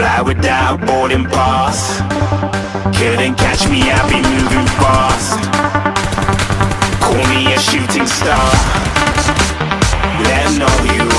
fly without boarding pass. Couldn't catch me, I be moving fast. Call me a shooting star. Let know you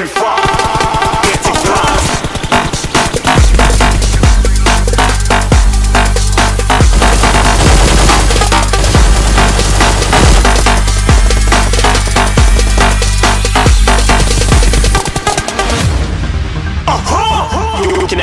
too far.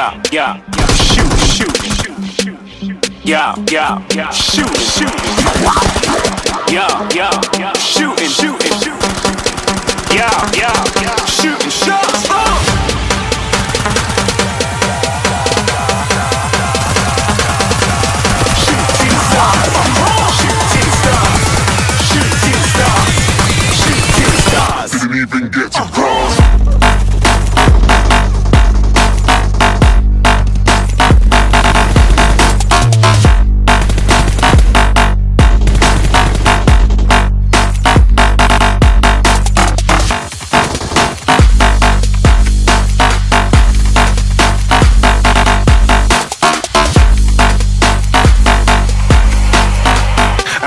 Yeah, yeah, shoot, shoot, shoot, shoot. Yeah, yeah, yeah, shoot, shoot. Yeah, yeah, yeah, shooting, shooting, shooting. Yeah, yeah, yeah, shooting shots. Uh.